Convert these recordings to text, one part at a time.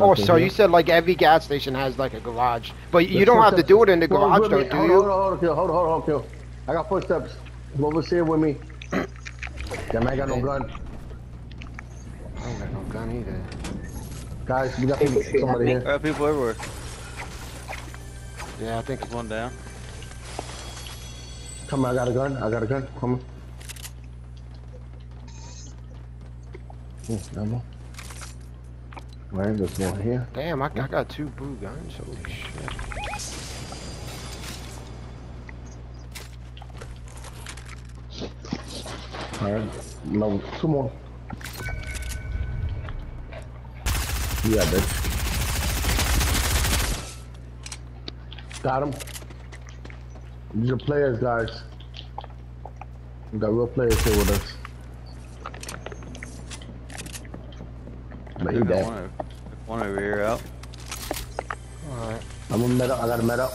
Oh, so here. you said like every gas station has like a garage, but you don't have to do it in the Come on, garage, with though, do hold you? On, hold on, hold on, kill. Hold on, hold on, kill. I got footsteps. Come over here with me. Damn, I got no gun. I don't got no gun either. Guys, we got people, somebody There here. are people everywhere. Yeah, I think There's one down. Come on, I got a gun. I got a gun. Come on. Hmm, ammo. Right, there's one here. Damn, I, I got two blue guns. Holy shit. Alright, no, two more. Yeah, bitch. Got him. These are players, guys. We got real players here with us. But he dead. One over, one over here out. Alright. I'm a med up. I got a med up.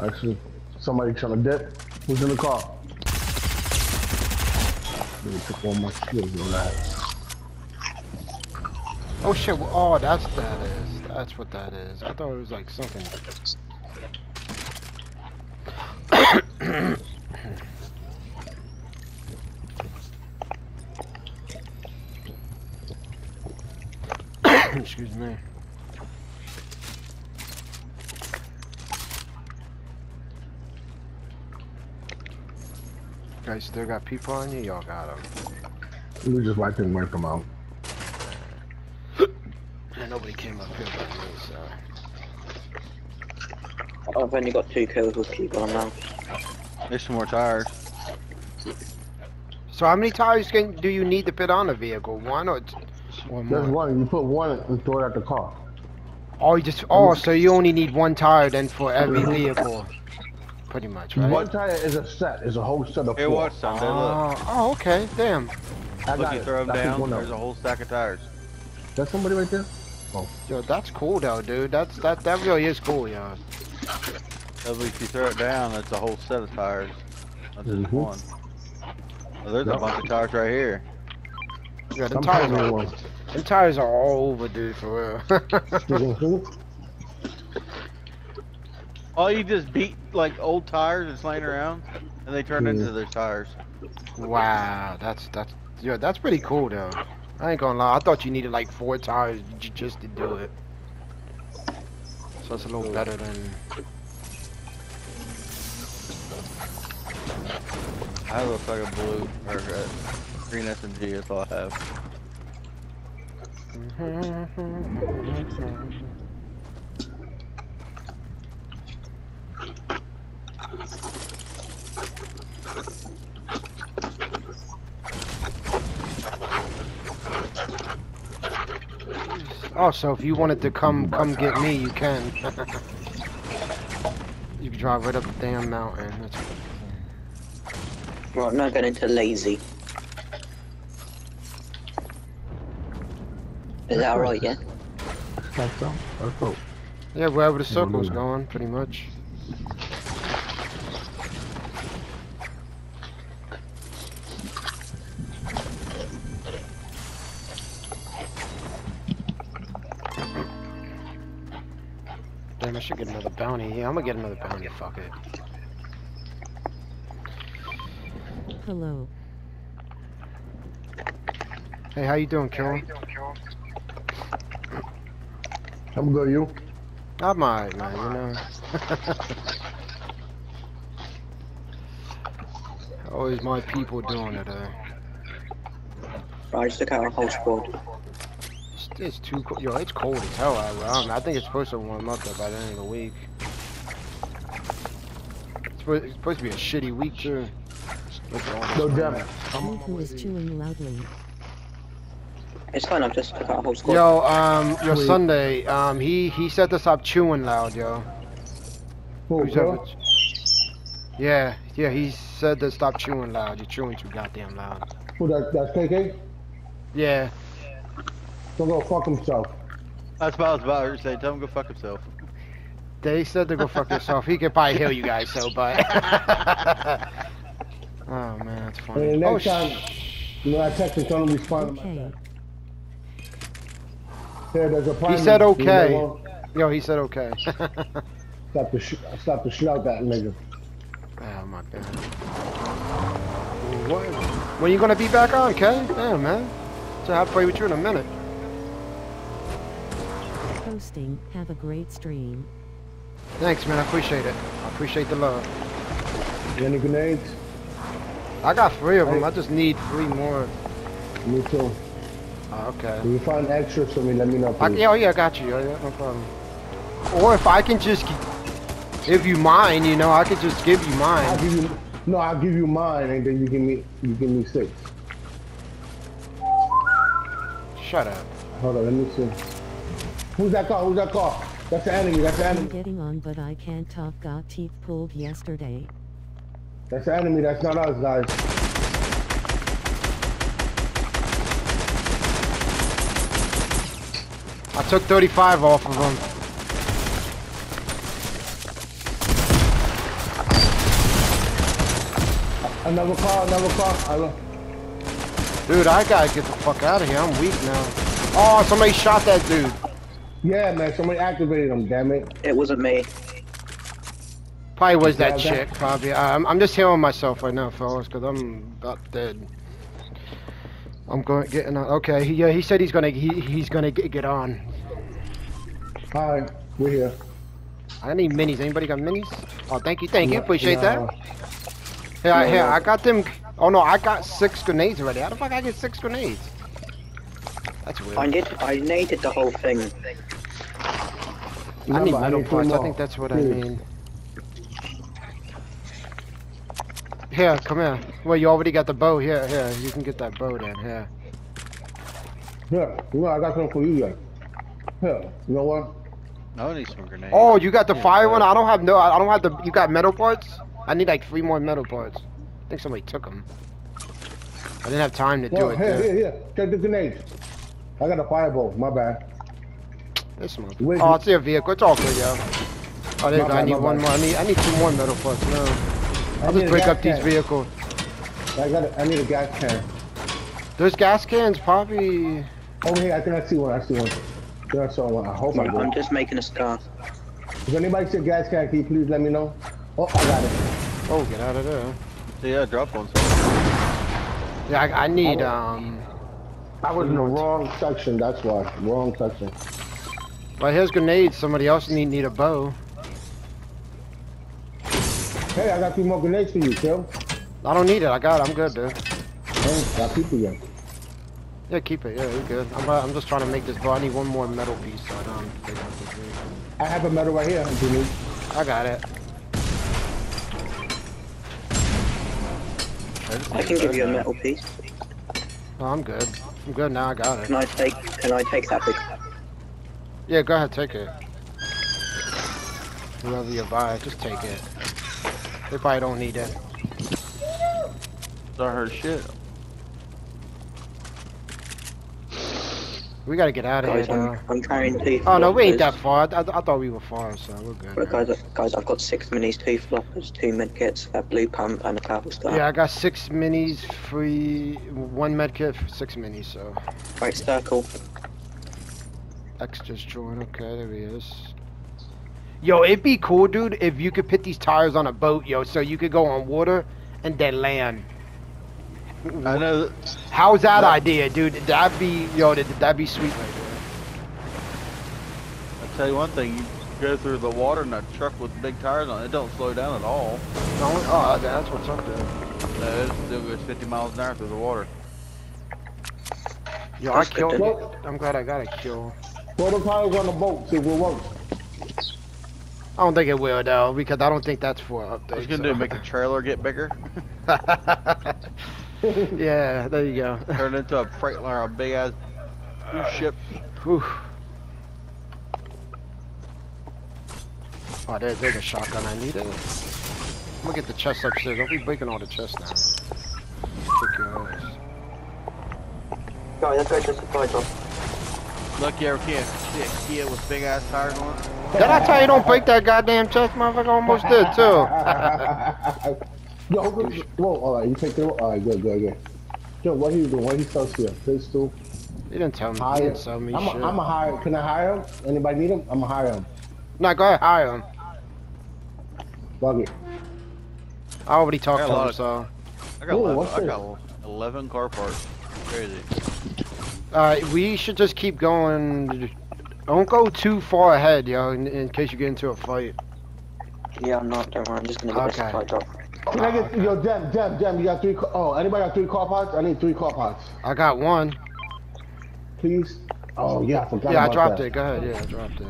Actually, somebody trying to dip. Who's in the car? Let took one more skills on that. Oh shit, oh, that's that is. That's what that is. I thought it was like something. Excuse me. Guys still got people on you? Y'all got them. We just wiped him, wipe them out. And nobody came up here but me, so. Oh, I've only got two kills with people on now. There's some more tires. So how many tires can do you need to fit on a vehicle? One or t- one There's one. You put one and throw it at the car. Oh, you just oh, so you only need one tire then for every vehicle, pretty much, right? One tire is a set. Is a whole set of Here, four. watch Sunday. Look. Oh, oh, okay, damn. I Look, got you it. throw them I down. There's a whole stack of tires. That's somebody right there. Yo, that's cool though, dude. That's that that really is cool, yo. At least you throw it down, it's a whole set of tires. Not just Mhm. one. Oh, there's a bunch of tires right here. Yeah, them I'm tires are one. Them tires are all over, dude, for real. Oh, you just beat like old tires that's laying around, and they turn Yeah. into their tires. wow, that's that's yeah, that's pretty cool though. I ain't gonna lie, I thought you needed like four tires j- just to do it. So that's a little better than I have a fucking blue or uh, green SMG. That's all I have. Oh, so if you wanted to come come get me, you can. you can drive right up the damn mountain. That's Right, now getting into lazy. Is that right, yeah? That's so. That's so. yeah, wherever the circle's going, pretty much. Damn, I should get another bounty. Yeah, I'm gonna get another bounty. Fuck it. Hello. Hey, how you doing, Kill? I'm good. You? I'm alright, man. You know. Always my people doing it. Right, I just took out a whole squad. it's, it's too cold. Yo, it's cold as hell out. I, don't I think it's supposed to warm up though by the end of the week. It's supposed, it's supposed to be a shitty week too. Look at all this No rain. damn. Who is chewing loudly? It's fine, I've just took out a whole squad. Yo, um, your Sweet. Sunday, um, he he said to stop chewing loud, yo. Who, Who's bro? ever- Yeah, yeah, he said to stop chewing loud. You're chewing too goddamn loud. Who? That, that's KK? Yeah. Don't go fuck himself. That's what I was about to say. Tell him to go fuck himself. They said to go fuck yourself. He could probably heal you guys, so, but. oh man, that's funny. And the oh, next time- You know, I text him, tell him to respond to my Okay. Text. Here, there's a primary. said You know okay. Yo, he said okay. Stop the sh stop the shit out that nigga. oh my god. What? When you gonna be back on, Kay? Damn, man. So I'll play with you in a minute. Posting. Have a great stream. Thanks, man. I appreciate it. I appreciate the love. You Any grenades? I got three of them. I just need three more. Me too. Oh, okay. If you find extras for me, let me know. I, yeah, oh yeah, I got you. Oh, yeah, no problem. Or if I can just, if you mine, you know, I could just give you mine. I'll mine. give you. No, I'll give you mine, and then you give me. You give me six. Shut up. Hold on, let me see. Who's that car? Who's that car? That's the enemy. That's the I'm enemy. getting on but I can't talk got teeth pulled yesterday. That's the enemy. That's not us, guys. I took 35 off of them. Another car. Another car. I lo- Dude, I gotta get the fuck out of here. I'm weak now. Oh, somebody shot that dude. Yeah, man. Somebody activated them. Damn it. It wasn't me. Probably was that Yeah, that- chick, probably. I'm, I'm just healing myself right now, fellas, because I'm about dead. I'm going getting on. Okay, he, yeah, he said he's gonna he, he's gonna get, get on. All right, we're here. I need minis. Anybody got minis? Oh, thank you, thank you. Appreciate yeah. that. Yeah, here, I got them. Oh no, I got six grenades already. How the fuck I get six grenades? That's weird. I did. I needed the whole thing. I need Remember, metal two parts. I think that's what I mean. Here, come here. Well, you already got the bow. Here, here. You can get that bow then. Here. Here, you know, I got something for you guys. Here, you know what? I need some grenades. Oh, you got the Yeah, fire one? I don't have no. I don't have the. You got metal parts? I need like three more metal parts. I think somebody took them. I didn't have time to do Well, it. here, There. here, here. Take the grenades. I got a fireball. My bad. This one. Where's Oh, the- it's your vehicle. It's all good, yo. Oh, there you go. I need one bad. more. I need. I need two more metal parts. No. I I'll just break gas up these vehicles. I got. A, I need a gas can. There's gas cans probably. Oh hey, I think I see one. I see one. I think I saw one. I hope I Right, I'm just making a star. If anybody see a gas can, can you please let me know? Oh, I got it. Oh, get out of there. Yeah, drop one. Yeah, I, I need Oh. um. I was in the wrong section. That's why. Wrong section. Well, here's grenades. Somebody else need need a bow. Hey, I got two more grenades for you, Kill. I don't need it. I got it. I'm good, dude. Hey, got people here. Yeah, keep it. Yeah, you're good. I'm, uh, I'm just trying to make this bow. I need one more metal piece so I don't take out the green. I have a metal right here, if you need. I got it. I can give you a metal piece. Oh, I'm good. I'm good now. I got it. Can I take? Can I take that big? Yeah, go ahead. Take it. Whoever you buy, just take it. They probably don't need it. I heard shit. We gotta get out of here, Guys, I'm, though. I'm carrying two. Oh no, we ain't that far. I, I thought we were far, so we're good. But guys, guys, I've got six minis, two floppers, two medkits, a blue pump, and a travel star. Yeah, I got six minis, free, one medkit, six minis, so. Right circle. X just joined, okay, there he is. Yo, it'd be cool, dude, if you could put these tires on a boat, yo, so you could go on water and then land. I know. that- How's that Yeah. idea, dude? That'd be, yo, that, that'd be sweet right I tell you one thing. You go through the water in a truck with big tires on it. It don't slow down at all. No, oh, that's what's up there. No, it still goes 50 miles an hour through the water. Yo, I killed it. I'm glad I got a kill. Throw the tires on the boat, see if it works. I don't think it will, though, because I don't think that's for updates. What you gonna do? Make the trailer get bigger? yeah, there you go. Turn it into a Freightliner, a big ass cruise ship. Whew. Oh, there, there's a shotgun. I need it. I'm gonna get the chest upstairs. Don't be breaking all the chests now. Kick your ass. Guys, let's go to the supply drop. Look, you ever see a, see a Kia with big ass tires on it? Did I tell you don't break that goddamn chest, motherfucker? Almost did too. Yo, who- whoa, alright, you take the, alright, good, good, good. Yo, what he doing? What he sells here? Pistol. He didn't tell me. He Hire. didn't tell me I'm shit. a, I'm a hire. Can I hire him? Anybody need him? I'm a hire him. No, go ahead, hire him. Bug it. I already talked I to got him, of- so. I got, Ooh, 11, what's I got 11 car parts. Crazy. Alright, we should just keep going. Don't go too far ahead, yo, in, in case you get into a fight. Yeah, I'm not. Don't worry. I'm just gonna get Okay. this supply drop. Can I get yo, Jem, Jem, Jem? You got three? ca- Oh, anybody got three car pots? I need three car pots, I got one. please. Oh yeah, I forgot Yeah, I dropped that. it. Go ahead. Yeah, I dropped it.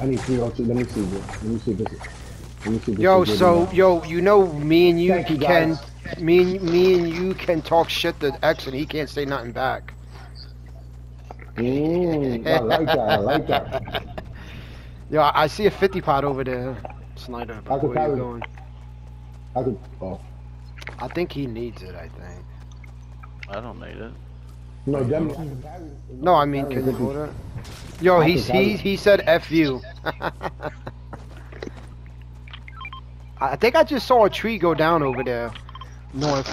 I need three. Okay, let me see. Bro. Let me see this. Let me see this Yo, is so yo, you know, me and you Thank you, can, guys. me and me and you can talk shit to X, and he can't say nothing back. Mm, I like that. I like that. Yo, I I see a 50 pot over there, Snyder. I could Where you going? I could. Oh I think he needs it. I think. I don't need it. no, Jem. No, I mean, can you hold it? Yo, I he's he he said F you. I think I just saw a tree go down over there, north.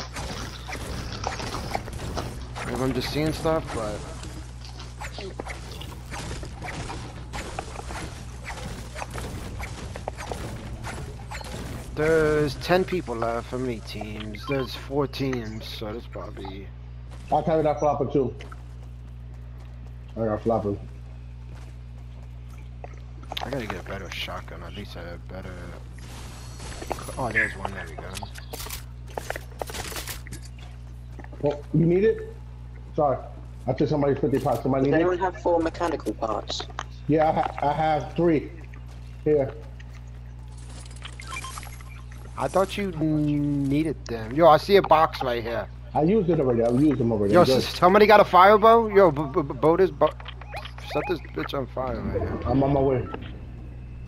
Maybe I'm just seeing stuff, but. There's 10 people left. How many teams? There's four teams, so there's probably. I'll carry that flopper too. I got flopper. I gotta get a better shotgun, at least a better. Oh, there's one. There we go. Oh, you need it? Sorry, I took somebody's 50 parts. Somebody Does need anyone it? have four mechanical parts? Yeah, I, ha I have three. Here. I thought you needed them. Yo, I see a box right here. I used it already. I used them already. Yo, I'm, good. s- somebody got a fire bow? Yo, b- b- b- bow bo- Set this bitch on fire right here. I'm on my way.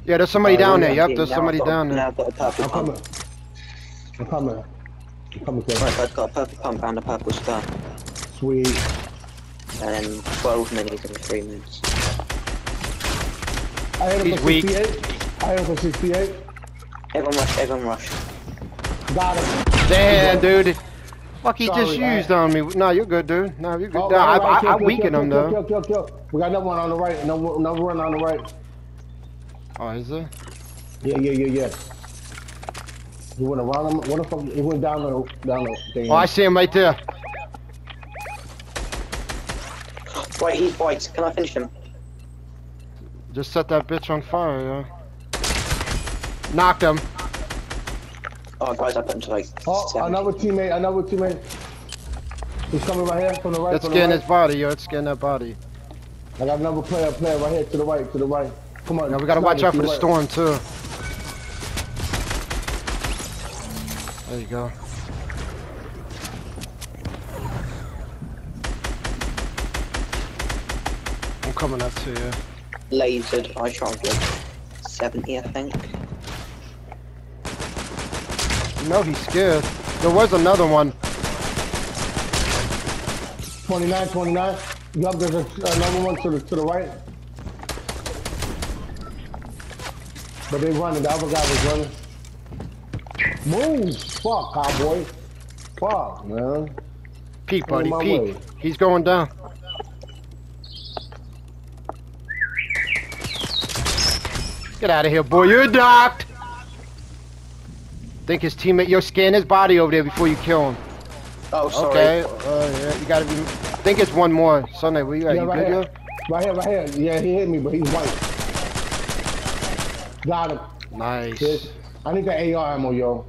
Yeah, there's somebody Uh, down there. Yep, Yeah, there's somebody I've down there. I've got a purple I'm pump. coming. I'm coming. I'm coming. Quick. Right, I've got a purple pump and a purple star. Sweet. And then 12 minis in 3 minutes. I hit him He's for weak. 68. I hit him for 68. Everyone rush, everyone rush. Got him. Damn, dude. Fuck, he just Sorry, man. used on me. Nah, you're good, dude. Nah, you're good. Oh, Nah, I, right, right, I, kill, I kill, weakened kill, him, kill, though. Kill, kill, kill. We got another one on the right. Another, another one on the right. Oh, is there? Yeah, yeah, yeah, yeah. He went around him. What the fuck? He went down the down the thing. Oh, I see him right there. Right, he's white. Can I finish him? Just set that bitch on fire, yo. Knocked him. Oh, guys, I put him to like Oh, 70. another teammate. Another teammate. He's coming right here from the right. Let's from get in his body, yo. Let's get in that body. I got another player. Player right here to the right. To the right. Come on. Now we gotta watch out for the right. storm, too. There you go. I'm coming up to you. Lasered. I shot him 70, I think. No, he's scared. There was another one. 29, 29. Yup, there's a, another one to the to the right. But they running. The other guy was running. Move! Fuck, cowboy. Fuck, man. Peek, buddy, peek. way. He's going down. Get out of here, boy. You're docked. Think his teammate. Yo, scan his body over there before you kill him. Oh, sorry. Okay. Uh, yeah, you gotta be. I think it's one more. Sunday, where you at? Yeah, you right good, here. yo? Right here, right here. Yeah, he hit me, but he's white. Got him. Nice. I need the AR ammo, yo.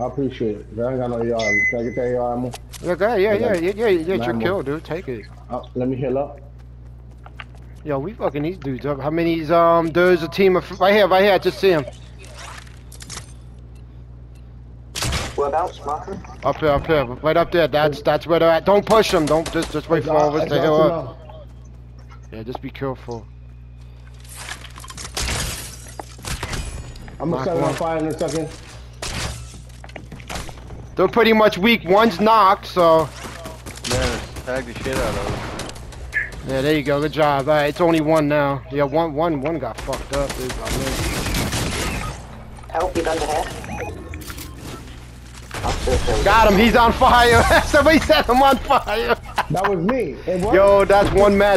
I appreciate it. I ain't got no AR. Can I get the AR ammo? Yeah. Yeah, yeah, yeah, yeah, yeah. It's your kill, dude. Take it. Uh, let me heal up. Yo, we fucking these dudes up. How many? um? There's a team of right here, right here. I just see him. Whereabouts, Martin? Up here, up here, right up there. That's that's where they're at. Don't push them. Don't just just wait for all us to heal up. Yeah, just be careful. I'm gonna Knock set it on fire in a second. They're pretty much weak. One's knocked, so Man, tag the shit out of him. yeah, there you go. Good job. All right, it's only one now. Yeah, one one one got fucked up. Dude. I Help, you under here? I'm still mean, got him. He's on fire. Somebody set him on fire. That was me. Yo, that's one match.